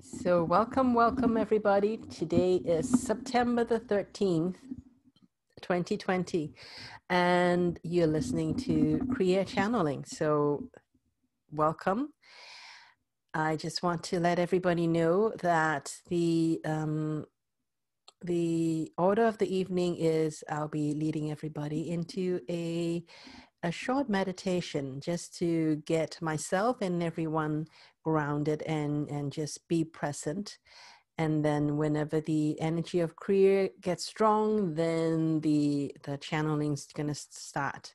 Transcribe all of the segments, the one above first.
So, welcome, welcome, everybody. Today is September the 13th, 2020, and you're listening to Kria Channeling. So, welcome. I just want to let everybody know that the um, the order of the evening is I'll be leading everybody into a a short meditation just to get myself and everyone grounded and and just be present. And then whenever the energy of Kria gets strong then the the channeling is going to start.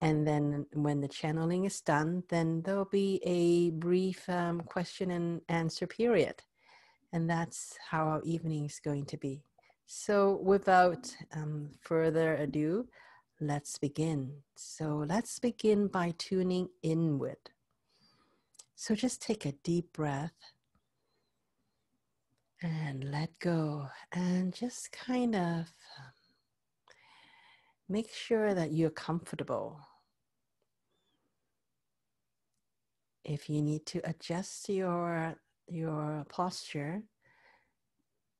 And then when the channeling is done then there'll be a brief um, question and answer period. And that's how our evening is going to be. So without um, further ado let's begin so let's begin by tuning inward so just take a deep breath and let go and just kind of um, make sure that you're comfortable. If you need to adjust your your posture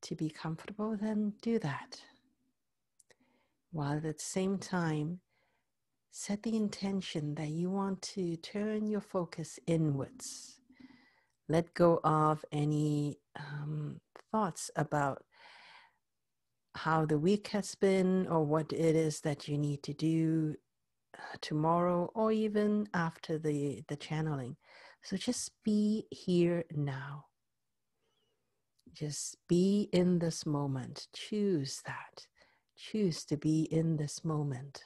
to be comfortable, then do that. While at the same time, set the intention that you want to turn your focus inwards. Let go of any um, thoughts about how the week has been or what it is that you need to do uh, tomorrow or even after the, the channeling. So just be here now. Just be in this moment. Choose that. Choose to be in this moment.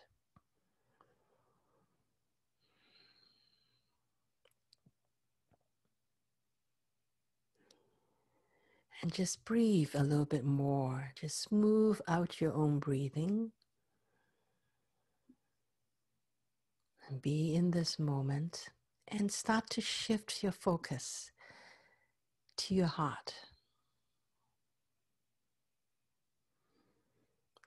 And just breathe a little bit more. Just smooth out your own breathing. And be in this moment and start to shift your focus to your heart.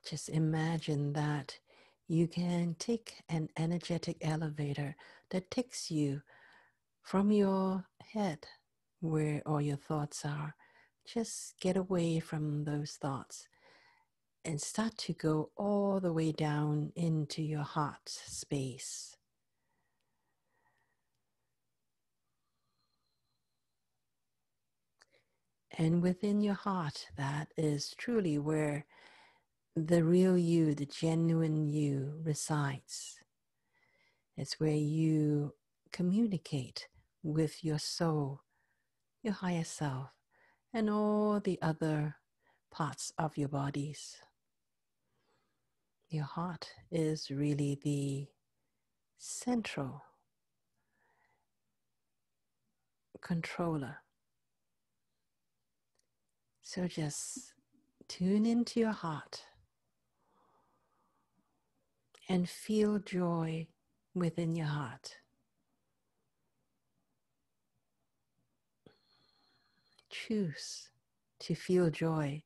Just imagine that you can take an energetic elevator that takes you from your head, where all your thoughts are, just get away from those thoughts and start to go all the way down into your heart space. And within your heart, that is truly where the real you, the genuine you resides. It's where you communicate with your soul, your higher self and all the other parts of your bodies. Your heart is really the central controller. So just tune into your heart and feel joy within your heart. choose to feel joy,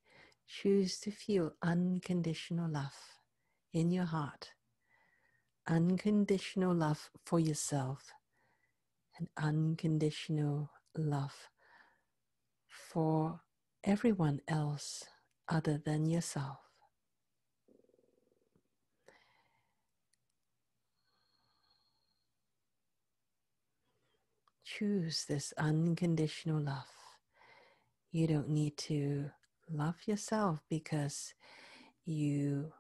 choose to feel unconditional love in your heart, unconditional love for yourself, and unconditional love for everyone else other than yourself. Choose this unconditional love. You don't need to love yourself because you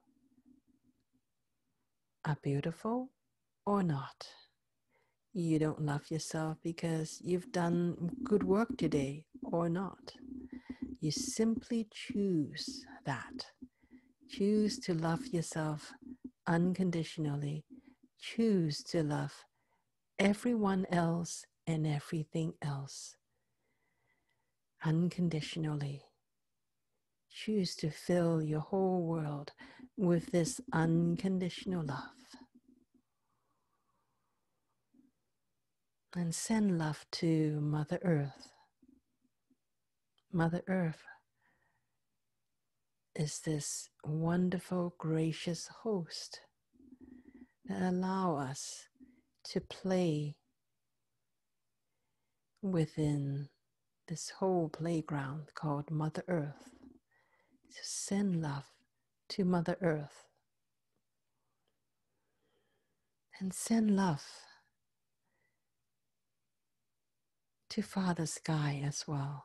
are beautiful or not. You don't love yourself because you've done good work today or not. You simply choose that. Choose to love yourself unconditionally. Choose to love everyone else and everything else unconditionally. Choose to fill your whole world with this unconditional love. And send love to Mother Earth. Mother Earth is this wonderful, gracious host that allow us to play within this whole playground called Mother Earth. To send love to Mother Earth. And send love to Father Sky as well.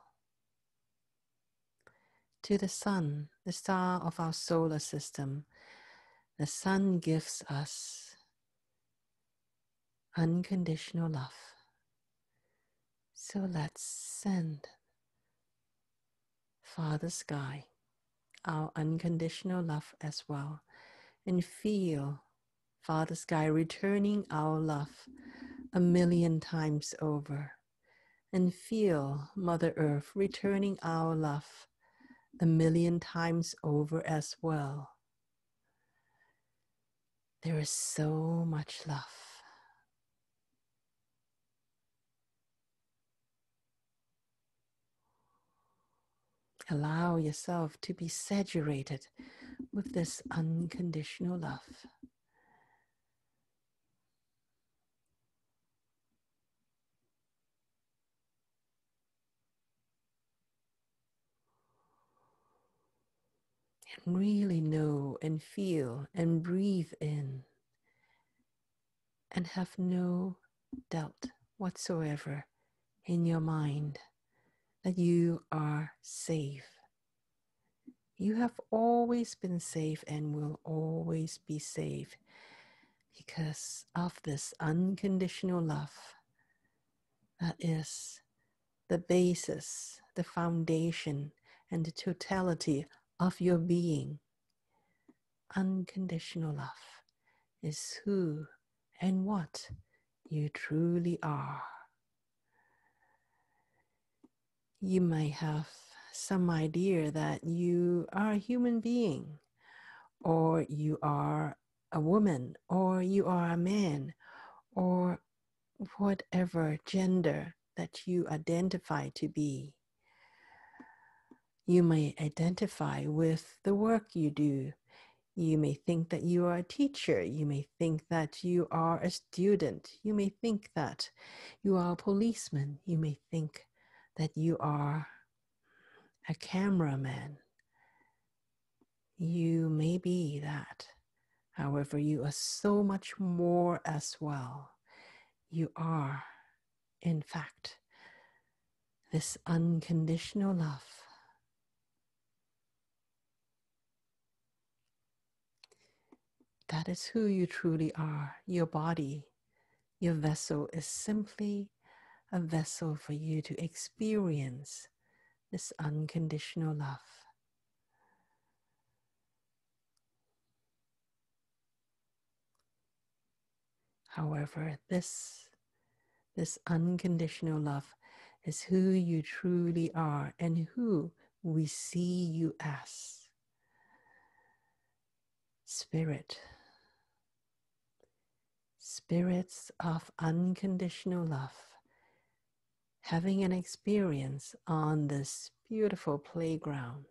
To the sun, the star of our solar system. The sun gives us unconditional love. So let's send Father Sky our unconditional love as well and feel Father Sky returning our love a million times over and feel Mother Earth returning our love a million times over as well. There is so much love. Allow yourself to be saturated with this unconditional love. And really know and feel and breathe in and have no doubt whatsoever in your mind that you are safe. You have always been safe and will always be safe because of this unconditional love that is the basis, the foundation, and the totality of your being. Unconditional love is who and what you truly are you may have some idea that you are a human being, or you are a woman, or you are a man, or whatever gender that you identify to be. You may identify with the work you do. You may think that you are a teacher. You may think that you are a student. You may think that you are a policeman. You may think that you are a cameraman. You may be that. However, you are so much more as well. You are, in fact, this unconditional love. That is who you truly are. Your body, your vessel is simply a vessel for you to experience this unconditional love. However, this, this unconditional love is who you truly are and who we see you as. Spirit, spirits of unconditional love having an experience on this beautiful playground.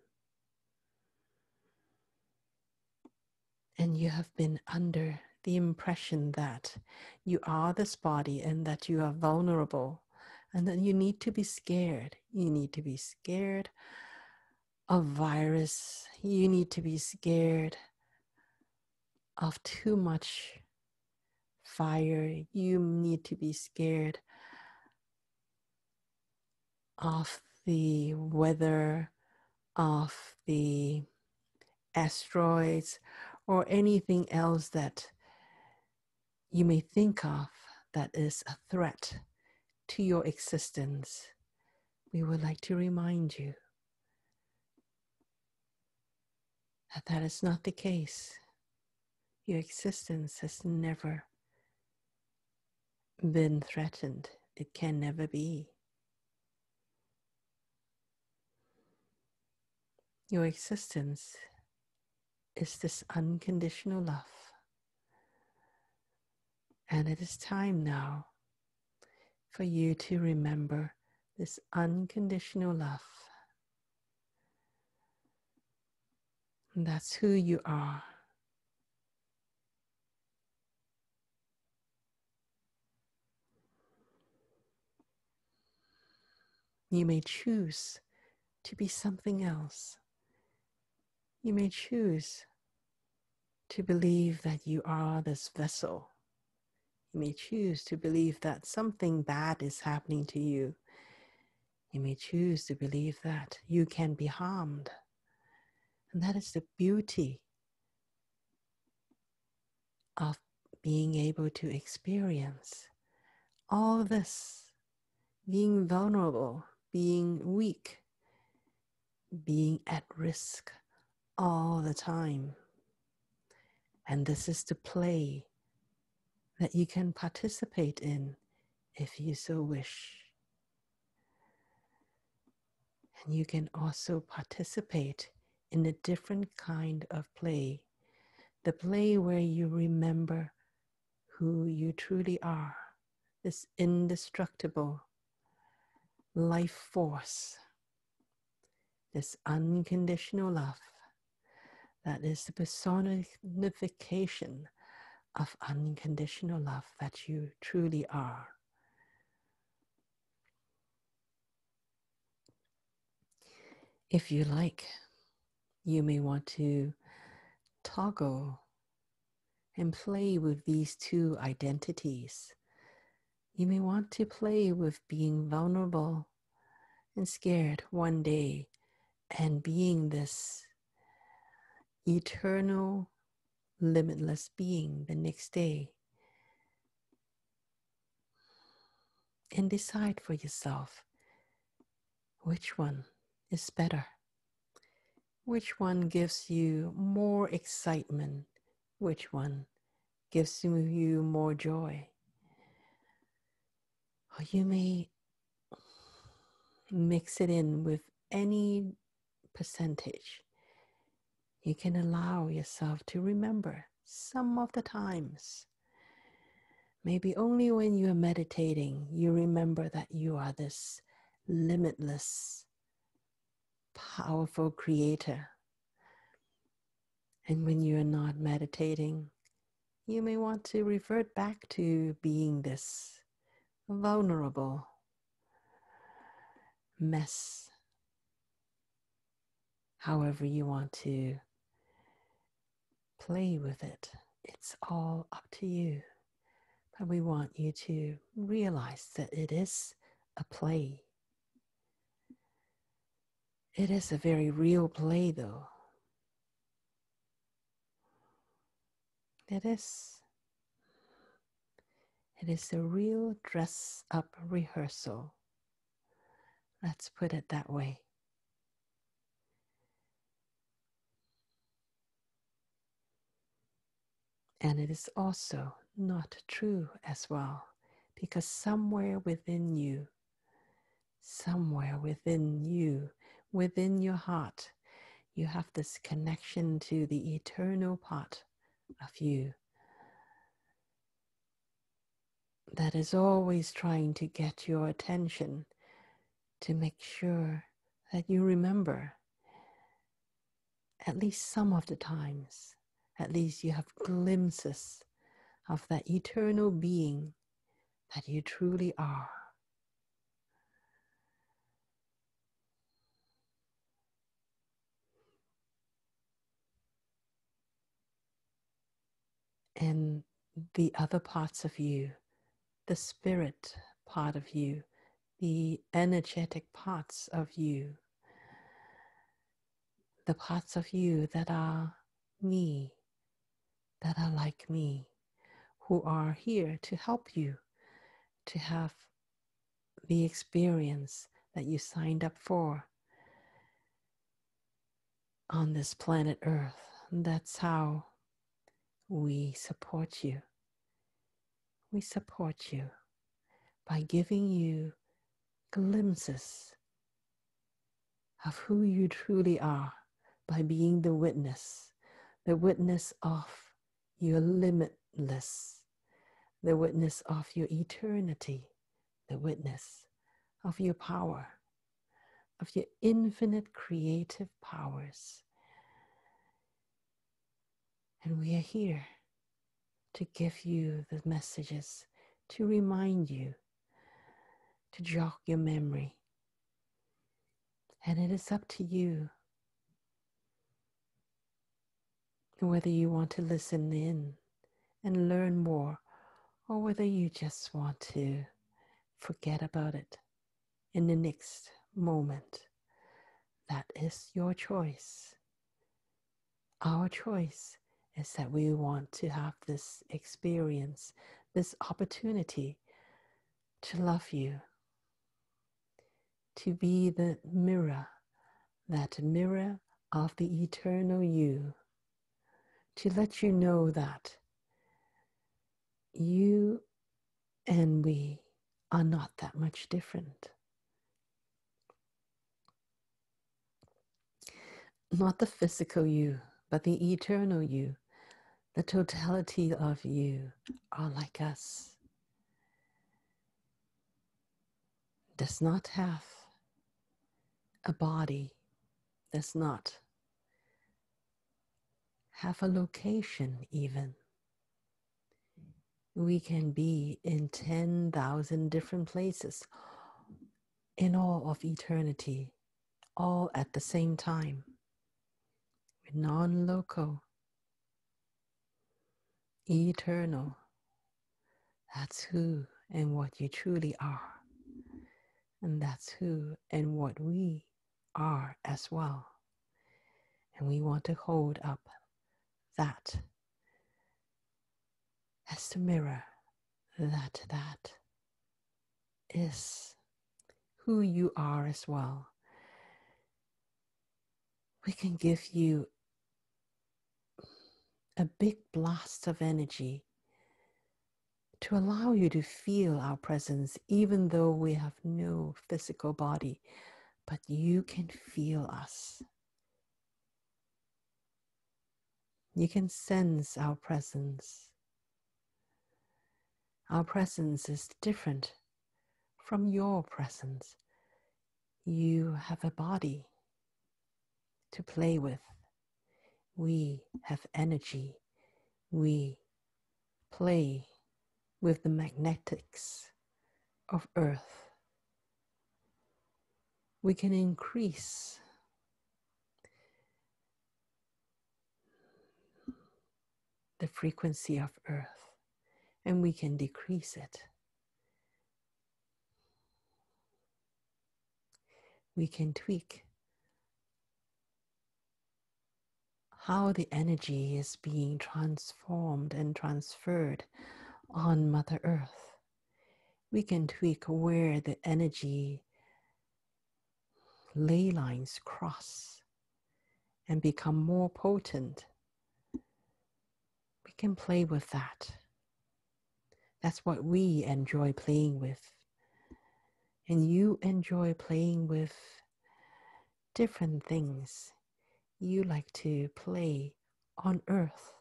And you have been under the impression that you are this body and that you are vulnerable and that you need to be scared. You need to be scared of virus. You need to be scared of too much fire. You need to be scared of the weather, of the asteroids, or anything else that you may think of that is a threat to your existence, we would like to remind you that that is not the case. Your existence has never been threatened, it can never be. Your existence is this unconditional love. And it is time now for you to remember this unconditional love. That's who you are. You may choose to be something else. You may choose to believe that you are this vessel. You may choose to believe that something bad is happening to you. You may choose to believe that you can be harmed. And that is the beauty of being able to experience all this, being vulnerable, being weak, being at risk all the time. And this is the play that you can participate in if you so wish. And you can also participate in a different kind of play the play where you remember who you truly are, this indestructible life force, this unconditional love that is the personification of unconditional love that you truly are. If you like, you may want to toggle and play with these two identities. You may want to play with being vulnerable and scared one day and being this eternal, limitless being the next day. And decide for yourself which one is better. Which one gives you more excitement? Which one gives you more joy? Or you may mix it in with any percentage. You can allow yourself to remember some of the times. Maybe only when you are meditating, you remember that you are this limitless powerful creator. And when you are not meditating, you may want to revert back to being this vulnerable mess. However, you want to play with it, it's all up to you. But we want you to realize that it is a play. It is a very real play, though. It is. It is a real dress up rehearsal. Let's put it that way. And it is also not true as well, because somewhere within you, somewhere within you, within your heart, you have this connection to the eternal part of you that is always trying to get your attention to make sure that you remember at least some of the times, at least you have glimpses of that eternal being that you truly are. and the other parts of you, the spirit part of you, the energetic parts of you, the parts of you that are me, that are like me, who are here to help you to have the experience that you signed up for on this planet Earth. that's how we support you. We support you by giving you glimpses of who you truly are by being the witness, the witness of your limitless, the witness of your eternity, the witness of your power, of your infinite creative powers. And we are here to give you the messages, to remind you, to jog your memory, And it is up to you whether you want to listen in and learn more or whether you just want to forget about it in the next moment. That is your choice. Our choice is that we want to have this experience, this opportunity to love you, to be the mirror, that mirror of the eternal you, to let you know that you and we are not that much different. Not the physical you, but the eternal you, the totality of you are like us. Does not have a body, does not have a location even we can be in 10,000 different places in all of eternity, all at the same time. We're non local, eternal. That's who and what you truly are. And that's who and what we are as well. And we want to hold up that as the mirror that that is who you are as well. We can give you a big blast of energy to allow you to feel our presence, even though we have no physical body, but you can feel us. You can sense our presence. Our presence is different from your presence. You have a body to play with. We have energy. We play with the magnetics of Earth. We can increase the frequency of Earth and we can decrease it. We can tweak how the energy is being transformed and transferred on Mother Earth. We can tweak where the energy ley lines cross and become more potent. Can play with that. That's what we enjoy playing with. And you enjoy playing with different things. You like to play on earth,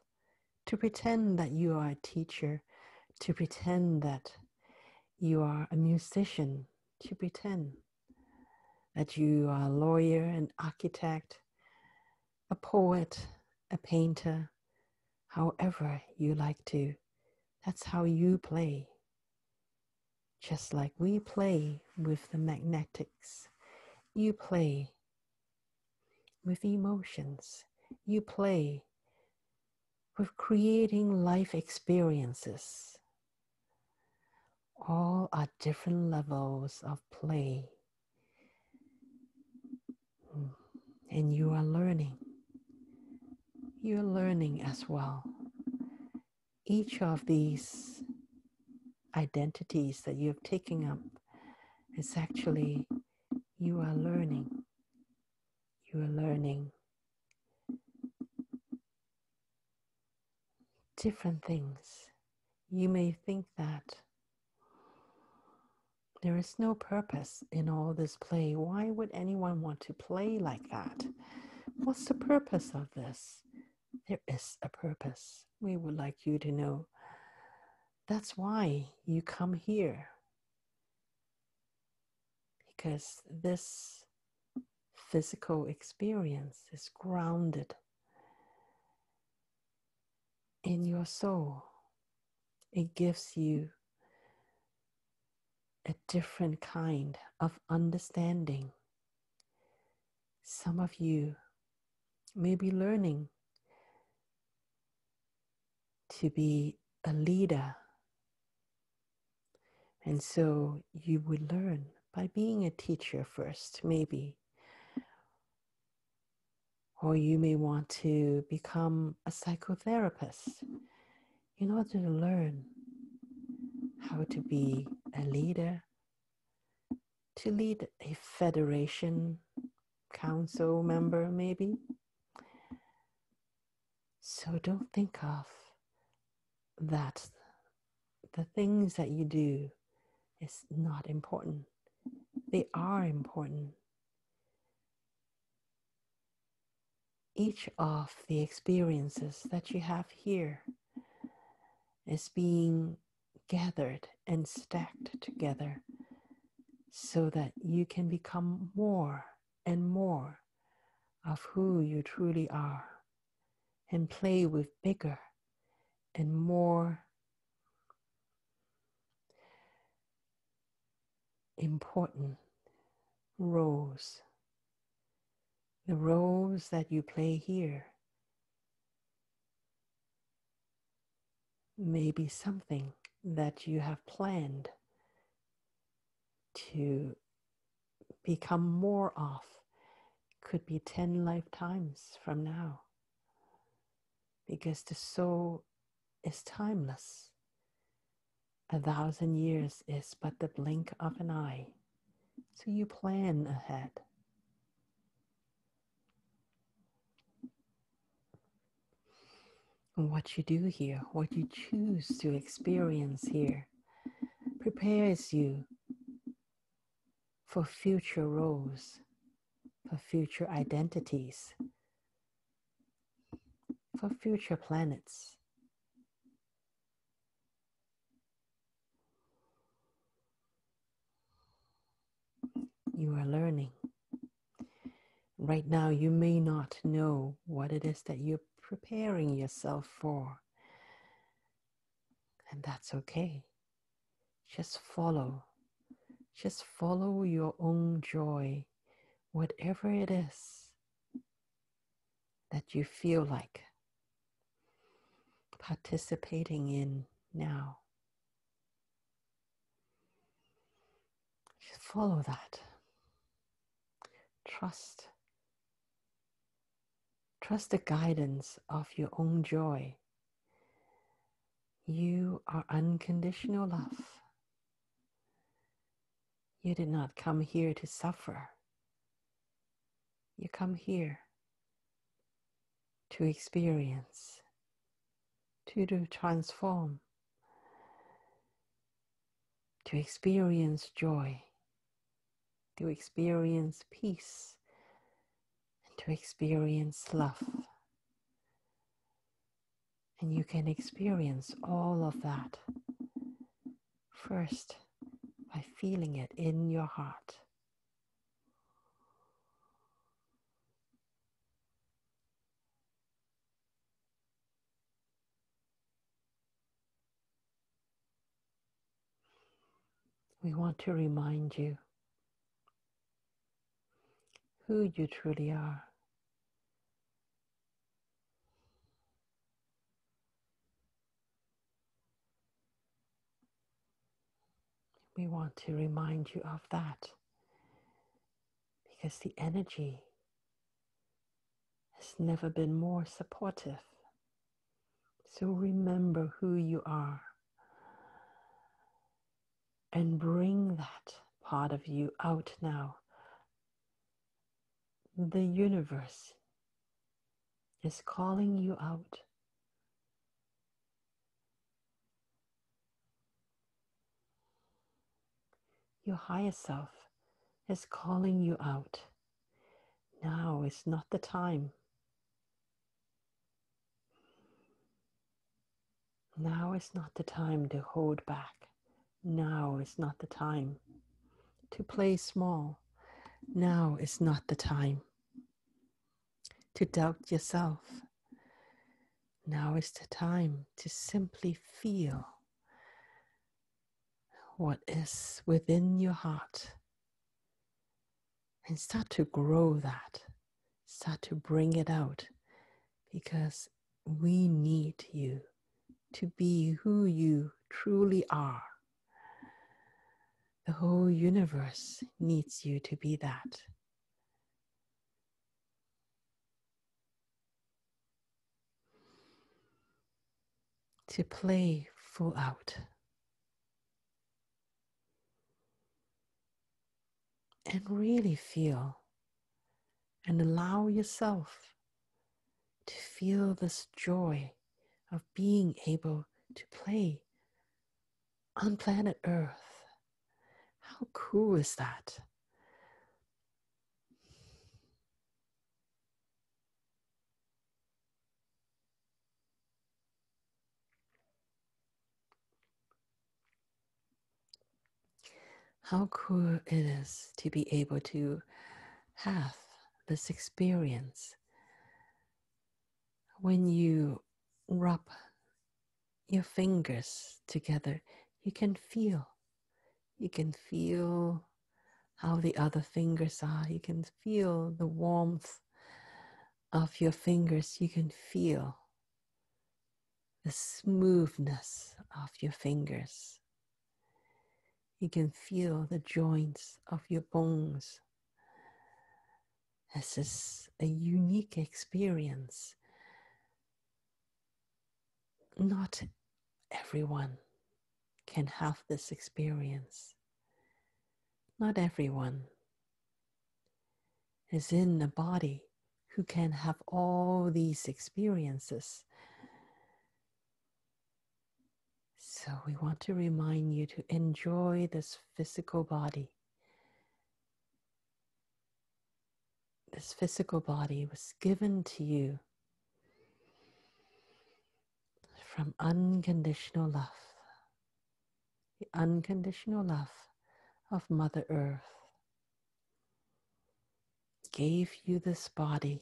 to pretend that you are a teacher, to pretend that you are a musician, to pretend that you are a lawyer, an architect, a poet, a painter, however you like to that's how you play. Just like we play with the magnetics, you play with emotions, you play with creating life experiences. All are different levels of play. Hmm. And you are learning. You're learning as well each of these identities that you have taken up is actually you are learning. You are learning different things. You may think that there is no purpose in all this play. Why would anyone want to play like that? What's the purpose of this? There is a purpose we would like you to know. That's why you come here. Because this physical experience is grounded in your soul. It gives you a different kind of understanding. Some of you may be learning to be a leader. And so you would learn by being a teacher first, maybe. Or you may want to become a psychotherapist in order to learn how to be a leader, to lead a federation, council member, maybe. So don't think of that the things that you do is not important. They are important. Each of the experiences that you have here is being gathered and stacked together so that you can become more and more of who you truly are and play with bigger and more important roles. The roles that you play here may be something that you have planned to become more of. Could be 10 lifetimes from now. Because the soul is timeless. A thousand years is but the blink of an eye. So you plan ahead. What you do here, what you choose to experience here, prepares you for future roles, for future identities, for future planets. You are learning. Right now, you may not know what it is that you're preparing yourself for. And that's okay. Just follow. Just follow your own joy, whatever it is that you feel like participating in now. Just follow that. Trust. Trust the guidance of your own joy. You are unconditional love. You did not come here to suffer. You come here to experience, to, to transform, to experience joy to experience peace and to experience love. And you can experience all of that first by feeling it in your heart. We want to remind you who you truly are. We want to remind you of that because the energy has never been more supportive. So remember who you are and bring that part of you out now the universe is calling you out. Your higher self is calling you out. Now is not the time. Now is not the time to hold back. Now is not the time to play small. Now is not the time to doubt yourself. Now is the time to simply feel what is within your heart and start to grow that start to bring it out because we need you to be who you truly are. The whole universe needs you to be that. To play full out. And really feel and allow yourself to feel this joy of being able to play on planet Earth. How cool is that? How cool it is to be able to have this experience when you rub your fingers together, you can feel. You can feel how the other fingers are. You can feel the warmth of your fingers. You can feel the smoothness of your fingers. You can feel the joints of your bones. This is a unique experience not everyone can have this experience. Not everyone is in a body who can have all these experiences. So, we want to remind you to enjoy this physical body. This physical body was given to you from unconditional love, the unconditional love of Mother Earth gave you this body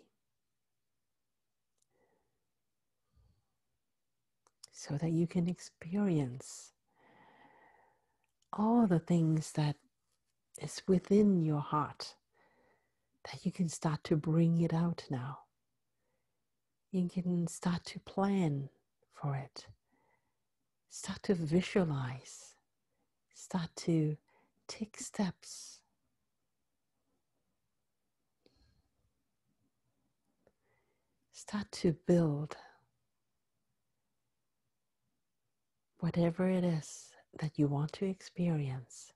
so that you can experience all the things that is within your heart that you can start to bring it out now. You can start to plan for it. Start to visualize, start to take steps. Start to build whatever it is that you want to experience.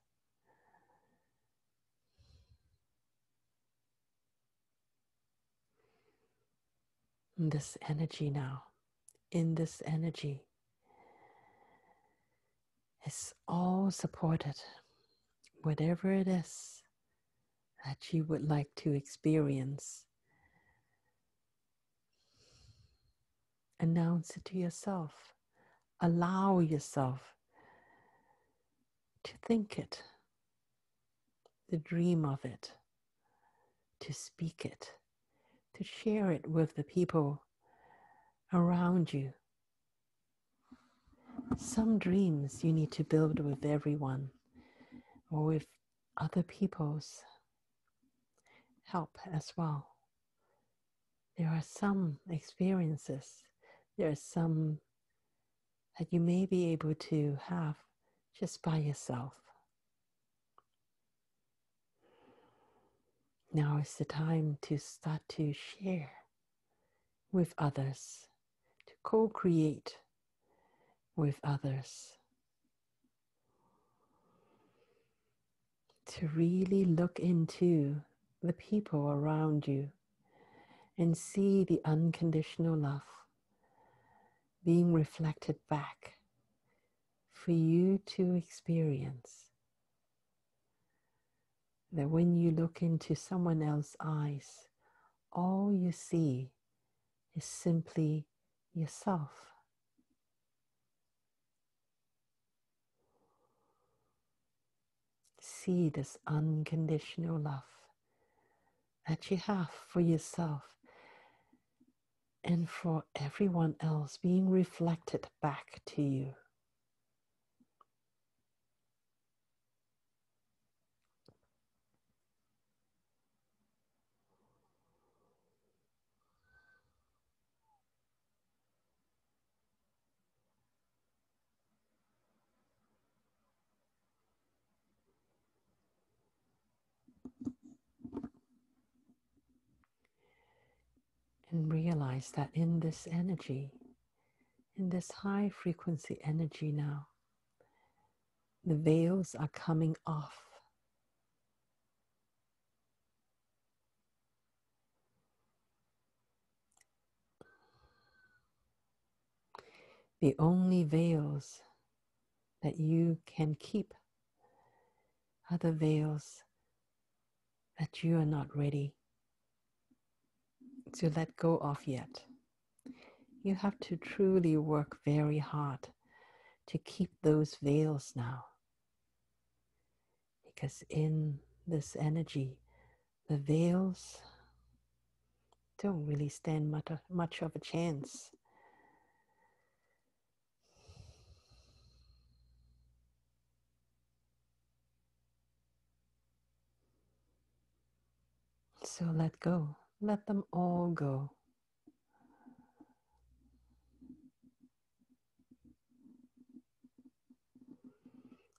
This energy now in this energy is all supported, whatever it is that you would like to experience. Announce it to yourself. Allow yourself to think it, to dream of it, to speak it, to share it with the people around you. Some dreams you need to build with everyone or with other people's help as well. There are some experiences, there are some that you may be able to have just by yourself. Now is the time to start to share with others to co create with others. To really look into the people around you and see the unconditional love being reflected back for you to experience. That when you look into someone else's eyes, all you see is simply yourself. See this unconditional love that you have for yourself and for everyone else being reflected back to you. Realize that in this energy, in this high frequency energy now, the veils are coming off. The only veils that you can keep are the veils that you are not ready to let go of yet. You have to truly work very hard to keep those veils now. Because in this energy, the veils don't really stand much, much of a chance. So let go. Let them all go.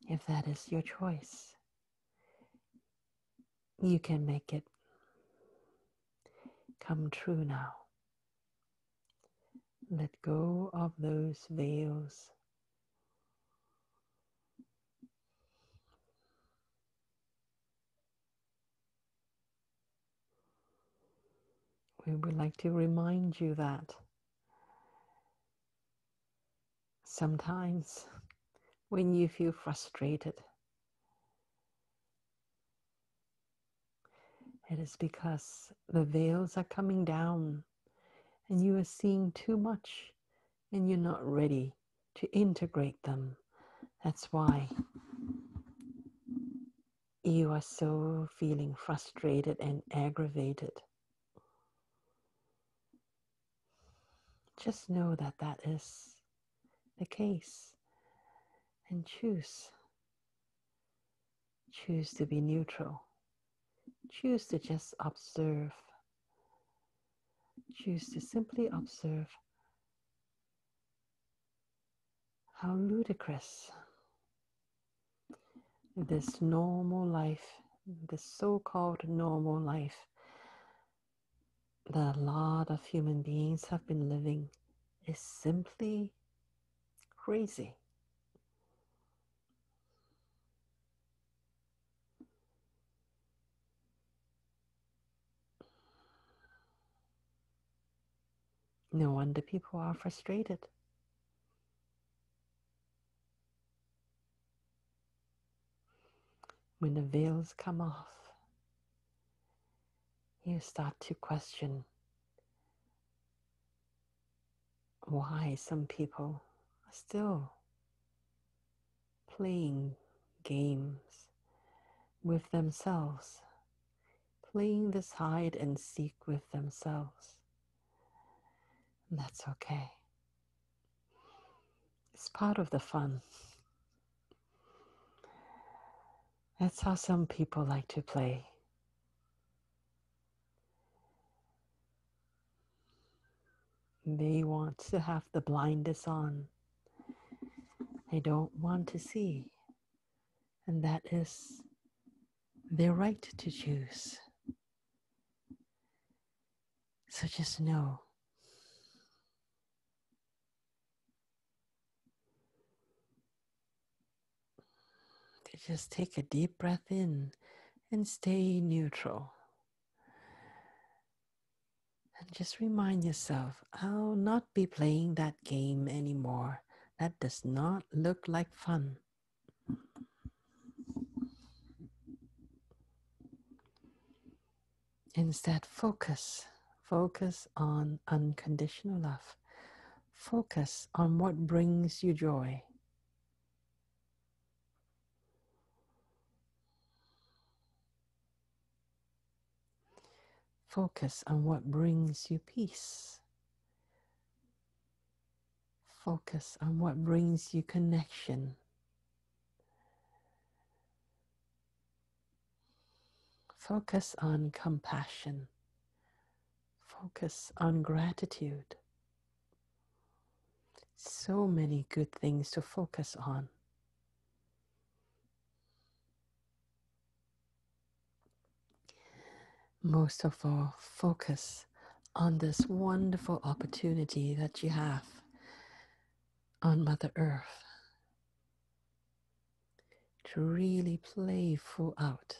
If that is your choice, you can make it come true now. Let go of those veils. We would like to remind you that sometimes when you feel frustrated, it is because the veils are coming down and you are seeing too much and you're not ready to integrate them. That's why you are so feeling frustrated and aggravated. Just know that that is the case and choose. Choose to be neutral. Choose to just observe. Choose to simply observe how ludicrous this normal life, this so called normal life, that a lot of human beings have been living is simply crazy. No wonder people are frustrated. When the veils come off, you start to question why some people are still playing games with themselves, playing this hide and seek with themselves. And that's okay. It's part of the fun. That's how some people like to play. They want to have the blindness on. They don't want to see. And that is their right to choose. So just know just take a deep breath in and stay neutral. And just remind yourself, I'll not be playing that game anymore. That does not look like fun. Instead, focus. Focus on unconditional love. Focus on what brings you joy. Focus on what brings you peace. Focus on what brings you connection. Focus on compassion. Focus on gratitude. So many good things to focus on. Most of all, focus on this wonderful opportunity that you have on Mother Earth to really play full out,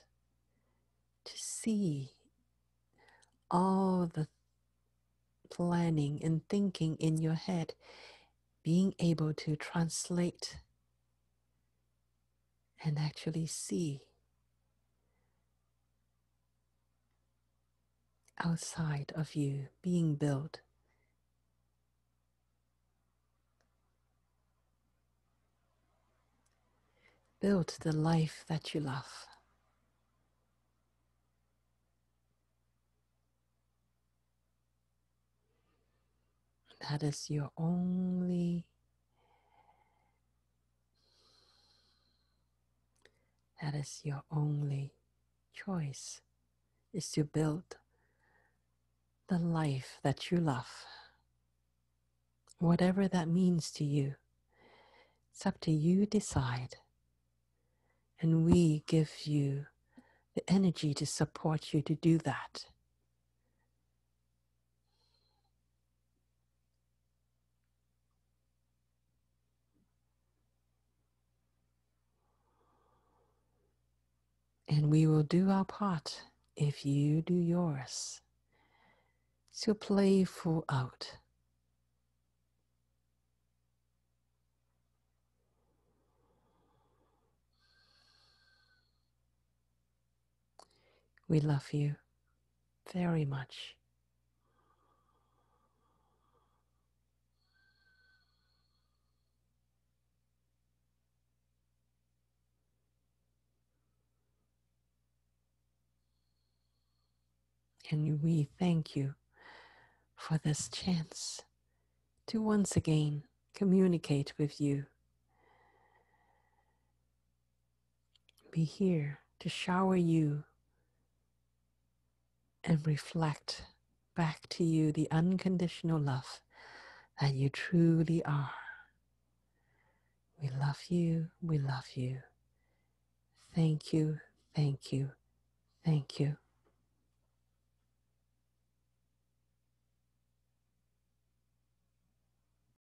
to see all the planning and thinking in your head, being able to translate and actually see outside of you being built. Build the life that you love. That is your only that is your only choice is to build the life that you love. Whatever that means to you, it's up to you decide. And we give you the energy to support you to do that. And we will do our part if you do yours to play full out. We love you very much. And we thank you for this chance to once again communicate with you. Be here to shower you and reflect back to you the unconditional love that you truly are. We love you. We love you. Thank you. Thank you. Thank you.